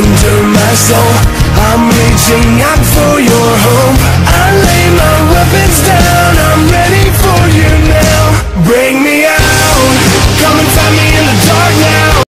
surrender my soul I'm reaching out for your heart.